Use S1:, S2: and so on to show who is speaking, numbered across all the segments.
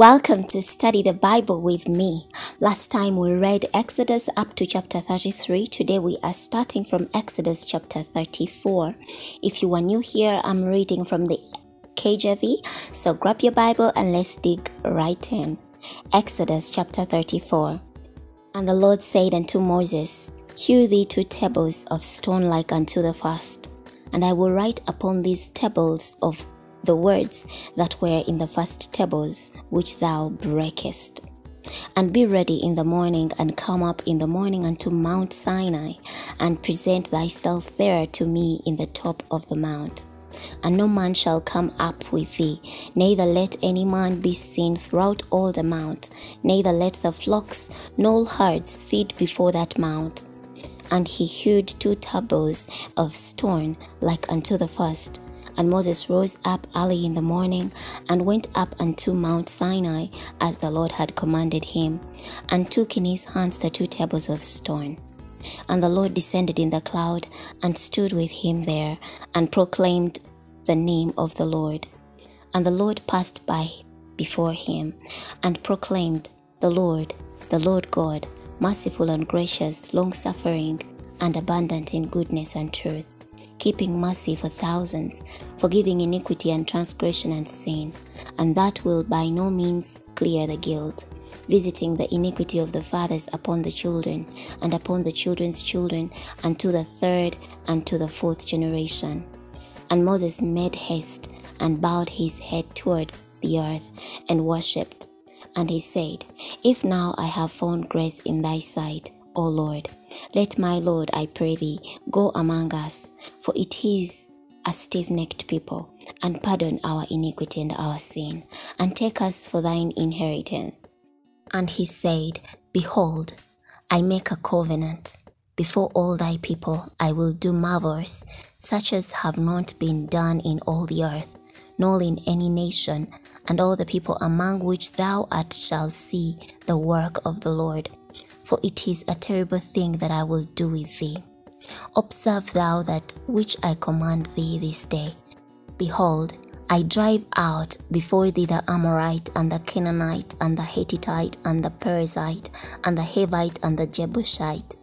S1: Welcome to Study the Bible with me. Last time we read Exodus up to chapter 33. Today we are starting from Exodus chapter 34. If you are new here, I'm reading from the KJV, so grab your Bible and let's dig right in. Exodus chapter 34. And the Lord said unto Moses, Hew thee two tables of stone like unto the first, and I will write upon these tables of the words that were in the first tables which thou breakest. And be ready in the morning, and come up in the morning unto Mount Sinai, and present thyself there to me in the top of the mount. And no man shall come up with thee, neither let any man be seen throughout all the mount, neither let the flocks nor herds feed before that mount. And he hewed two tables of stone like unto the first, and Moses rose up early in the morning and went up unto Mount Sinai as the Lord had commanded him, and took in his hands the two tables of stone. And the Lord descended in the cloud and stood with him there and proclaimed the name of the Lord. And the Lord passed by before him and proclaimed, The Lord, the Lord God, merciful and gracious, long suffering, and abundant in goodness and truth keeping mercy for thousands, forgiving iniquity and transgression and sin, and that will by no means clear the guilt, visiting the iniquity of the fathers upon the children, and upon the children's children, unto the third and to the fourth generation. And Moses made haste and bowed his head toward the earth and worshipped. And he said, If now I have found grace in thy sight, O Lord, let my Lord, I pray thee, go among us, for it is a stiff necked people, and pardon our iniquity and our sin, and take us for thine inheritance. And he said, Behold, I make a covenant. Before all thy people I will do marvels, such as have not been done in all the earth, nor in any nation, and all the people among which thou art shall see the work of the Lord for it is a terrible thing that I will do with thee. Observe thou that which I command thee this day. Behold, I drive out before thee the Amorite and the Canaanite and the Hittite and the Perizzite and the Hivite and the Jebusite.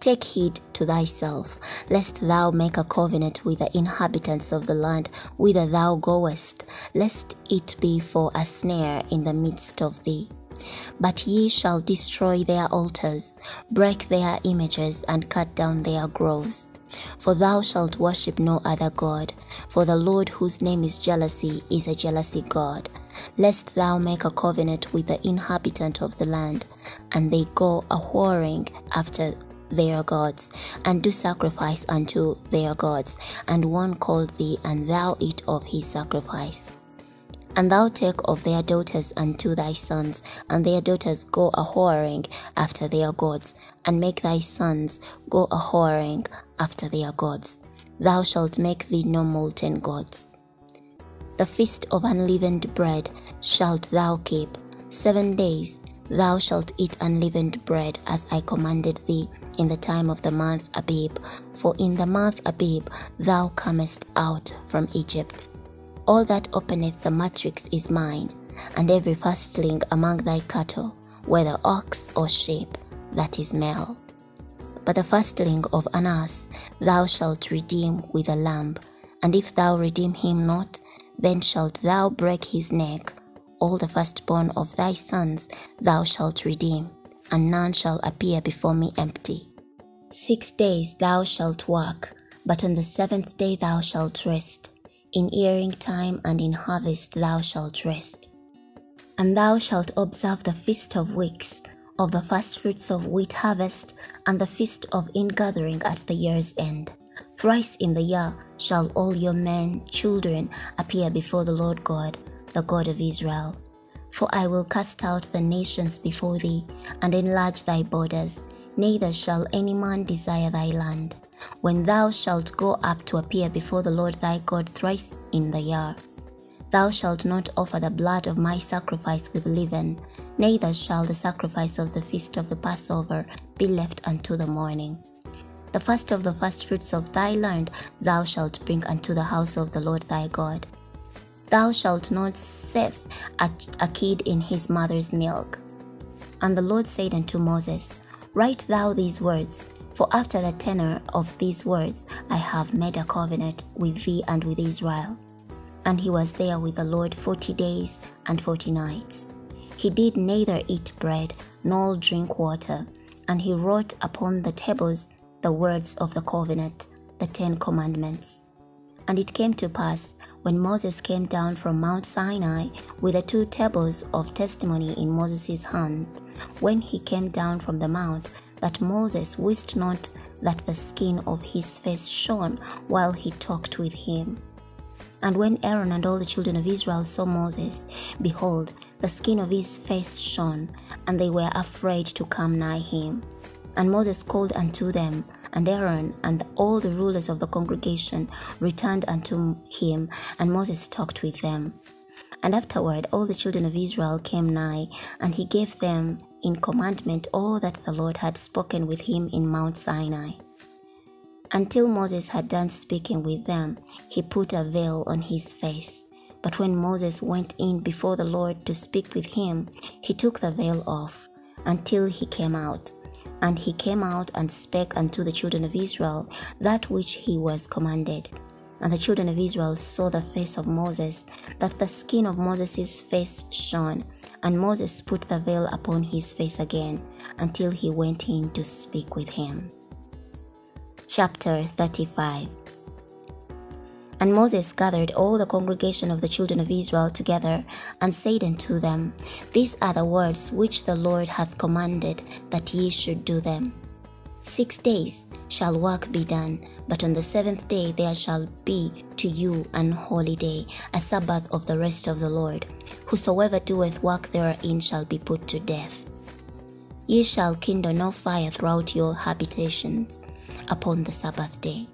S1: Take heed to thyself, lest thou make a covenant with the inhabitants of the land whither thou goest, lest it be for a snare in the midst of thee. But ye shall destroy their altars, break their images, and cut down their groves. For thou shalt worship no other God, for the Lord whose name is jealousy is a jealousy God. Lest thou make a covenant with the inhabitant of the land, and they go a whoring after their gods, and do sacrifice unto their gods, and one call thee, and thou eat of his sacrifice. And thou take of their daughters unto thy sons, and their daughters go a whoring after their gods, and make thy sons go a whoring after their gods. Thou shalt make thee no molten gods. The feast of unleavened bread shalt thou keep. Seven days thou shalt eat unleavened bread, as I commanded thee, in the time of the month Abib. For in the month Abib thou comest out from Egypt. All that openeth the matrix is mine, and every firstling among thy cattle, whether ox or sheep, that is male. But the firstling of an ass thou shalt redeem with a lamb, and if thou redeem him not, then shalt thou break his neck. All the firstborn of thy sons thou shalt redeem, and none shall appear before me empty. Six days thou shalt work, but on the seventh day thou shalt rest in earing time and in harvest thou shalt rest. And thou shalt observe the feast of weeks, of the first fruits of wheat harvest, and the feast of ingathering at the year's end. Thrice in the year shall all your men, children, appear before the Lord God, the God of Israel. For I will cast out the nations before thee, and enlarge thy borders, neither shall any man desire thy land when thou shalt go up to appear before the Lord thy God thrice in the year. Thou shalt not offer the blood of my sacrifice with leaven, neither shall the sacrifice of the feast of the Passover be left unto the morning. The first of the firstfruits of thy land thou shalt bring unto the house of the Lord thy God. Thou shalt not save a, a kid in his mother's milk. And the Lord said unto Moses, Write thou these words, for after the tenor of these words I have made a covenant with thee and with Israel. And he was there with the Lord forty days and forty nights. He did neither eat bread nor drink water, and he wrote upon the tables the words of the covenant, the Ten Commandments. And it came to pass, when Moses came down from Mount Sinai with the two tables of testimony in Moses' hand, when he came down from the mount, that Moses wist not that the skin of his face shone while he talked with him. And when Aaron and all the children of Israel saw Moses, behold, the skin of his face shone, and they were afraid to come nigh him. And Moses called unto them, and Aaron and all the rulers of the congregation returned unto him, and Moses talked with them. And afterward all the children of Israel came nigh, and he gave them in commandment all that the Lord had spoken with him in Mount Sinai. Until Moses had done speaking with them, he put a veil on his face. But when Moses went in before the Lord to speak with him, he took the veil off until he came out. And he came out and spake unto the children of Israel that which he was commanded. And the children of Israel saw the face of Moses, that the skin of Moses' face shone. And Moses put the veil upon his face again until he went in to speak with him. Chapter 35 and Moses gathered all the congregation of the children of Israel together, and said unto them, These are the words which the Lord hath commanded that ye should do them. Six days shall work be done, but on the seventh day there shall be to you an holy day, a Sabbath of the rest of the Lord. Whosoever doeth work therein shall be put to death. Ye shall kindle no fire throughout your habitations upon the Sabbath day.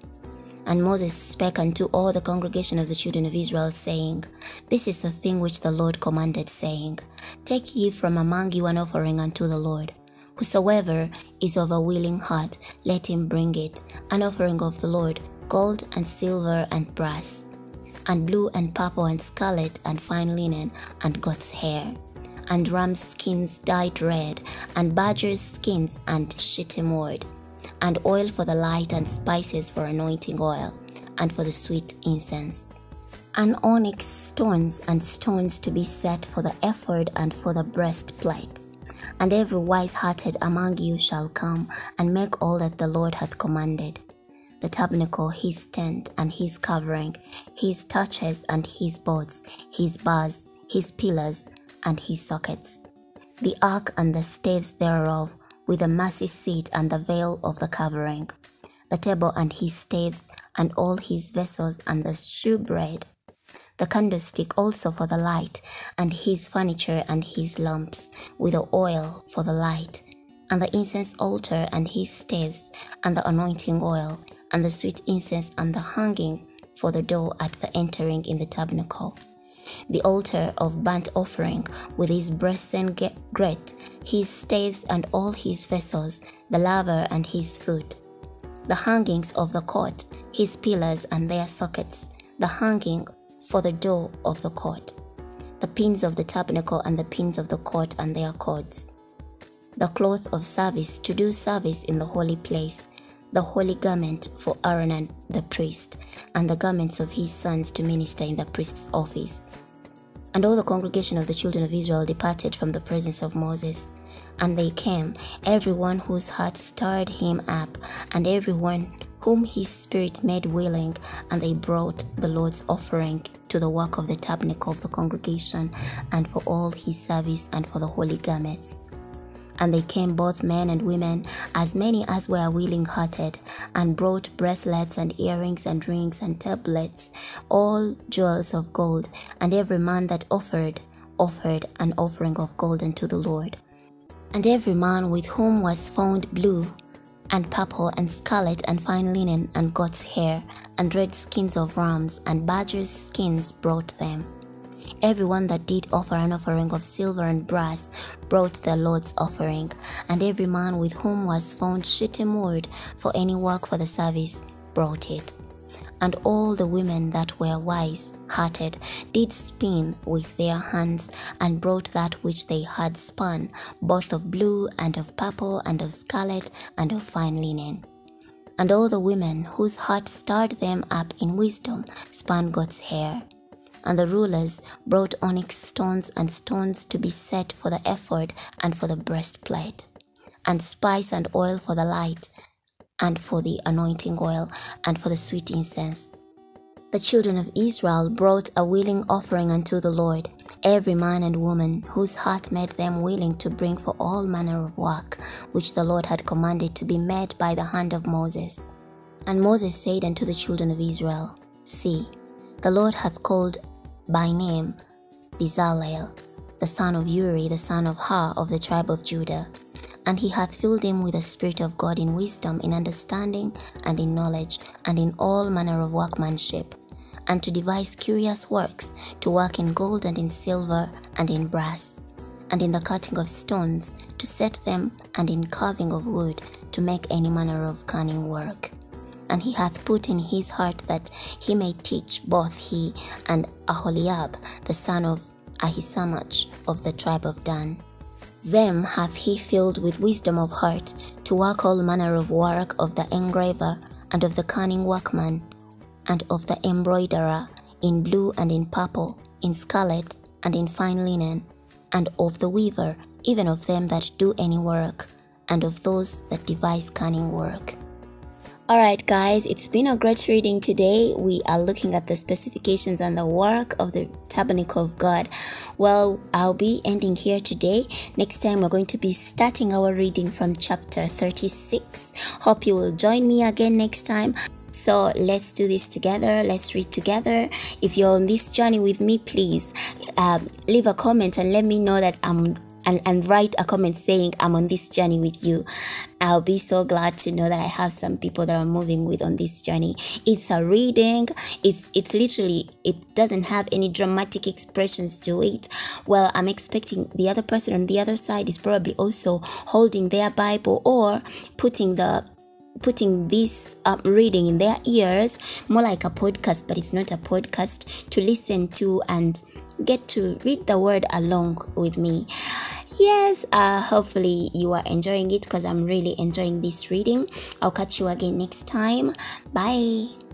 S1: And Moses spake unto all the congregation of the children of Israel, saying, This is the thing which the Lord commanded, saying, Take ye from among you an offering unto the Lord. Whosoever is of a willing heart, let him bring it, an offering of the Lord, gold and silver and brass, and blue and purple and scarlet and fine linen and goat's hair, and ram's skins dyed red, and badger's skins and shittim wood and oil for the light and spices for anointing oil, and for the sweet incense. And onyx stones and stones to be set for the ephod and for the breastplate. And every wise hearted among you shall come and make all that the Lord hath commanded. The tabernacle, his tent, and his covering, his taches, and his boards, his bars, his pillars, and his sockets, the ark and the staves thereof, with the mercy seat and the veil of the covering, the table and his staves, and all his vessels, and the shewbread, the candlestick also for the light, and his furniture and his lamps, with the oil for the light, and the incense altar and his staves, and the anointing oil, and the sweet incense, and the hanging for the door at the entering in the tabernacle. The altar of burnt offering with his brazen grate, his staves and all his vessels, the laver and his foot, the hangings of the court, his pillars and their sockets, the hanging for the door of the court, the pins of the tabernacle and the pins of the court and their cords, the cloth of service to do service in the holy place, the holy garment for Aaron and the priest, and the garments of his sons to minister in the priest's office. And all the congregation of the children of Israel departed from the presence of Moses. And they came, every one whose heart stirred him up, and every one whom his spirit made willing, and they brought the Lord's offering to the work of the tabernacle of the congregation, and for all his service, and for the holy garments. And they came both men and women, as many as were willing hearted, and brought bracelets and earrings and rings and tablets, all jewels of gold, and every man that offered, offered an offering of gold unto the Lord. And every man with whom was found blue, and purple, and scarlet, and fine linen, and goat's hair, and red skins of rams, and badgers' skins brought them Everyone that did offer an offering of silver and brass brought the Lord's offering, and every man with whom was found shittim wood for any work for the service brought it. And all the women that were wise hearted did spin with their hands and brought that which they had spun, both of blue and of purple and of scarlet and of fine linen. And all the women whose heart stirred them up in wisdom spun goat's hair. And the rulers brought onyx stones and stones to be set for the ephod and for the breastplate, and spice and oil for the light, and for the anointing oil, and for the sweet incense. The children of Israel brought a willing offering unto the Lord, every man and woman whose heart made them willing to bring for all manner of work, which the Lord had commanded to be made by the hand of Moses. And Moses said unto the children of Israel, See, the Lord hath called by name Bezalel, the son of Uri, the son of Hur of the tribe of Judah. And he hath filled him with the Spirit of God in wisdom, in understanding, and in knowledge, and in all manner of workmanship, and to devise curious works, to work in gold and in silver and in brass, and in the cutting of stones, to set them, and in carving of wood, to make any manner of cunning work. And he hath put in his heart that he may teach both he and Aholiab, the son of Ahisamach of the tribe of Dan. Them hath he filled with wisdom of heart, to work all manner of work of the engraver, and of the cunning workman, and of the embroiderer, in blue and in purple, in scarlet and in fine linen, and of the weaver, even of them that do any work, and of those that devise cunning work. Alright, guys, it's been a great reading today. We are looking at the specifications and the work of the tabernacle of God. Well, I'll be ending here today. Next time, we're going to be starting our reading from chapter 36. Hope you will join me again next time. So let's do this together. Let's read together. If you're on this journey with me, please um, leave a comment and let me know that I'm and, and write a comment saying I'm on this journey with you. I'll be so glad to know that I have some people that I'm moving with on this journey. It's a reading. It's it's literally it doesn't have any dramatic expressions to it. Well, I'm expecting the other person on the other side is probably also holding their Bible or putting the putting this uh, reading in their ears more like a podcast but it's not a podcast to listen to and get to read the word along with me. Yes uh hopefully you are enjoying it because i'm really enjoying this reading. I'll catch you again next time. Bye